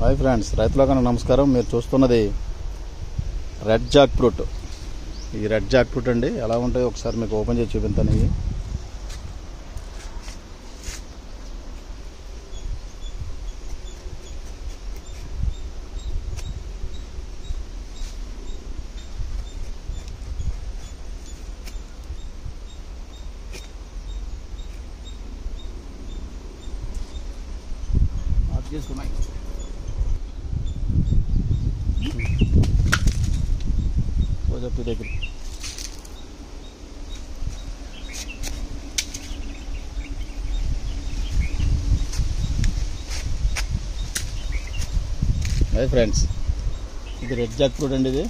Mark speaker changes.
Speaker 1: Hi friends రైతులకు నమస్కారం. మీరు చూస్తున్నది రెడ్ జాక్ ఫ్రూట్. ఈ రెడ్ జాక్ ఫ్రూట్ అండి ఎలా ఉంటాయో ఒకసారి మీకు ఓపెన్ చేసి చూపిస్తాను ఇవి. ఆఫ్ చేసుకున్నాయి చెప్పి దగ్గర. అదే ఫ్రెండ్స్ ఇది రెడ్ జాక్ ఫ్రూట్ అండి ఇది.